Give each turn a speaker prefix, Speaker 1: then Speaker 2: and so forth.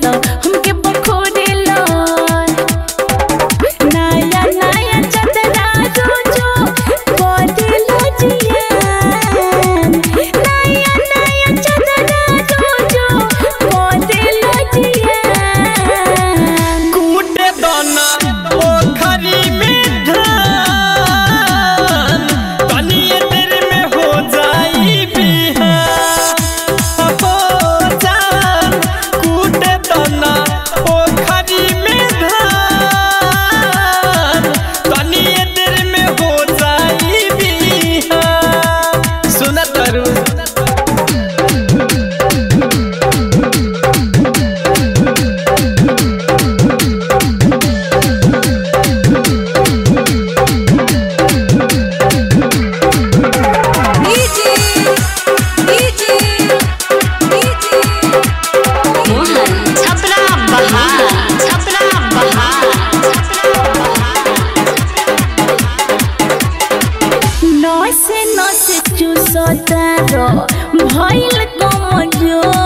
Speaker 1: देता। हमके सतारो भइल कमज़ोर